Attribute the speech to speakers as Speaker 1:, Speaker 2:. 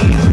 Speaker 1: Peace.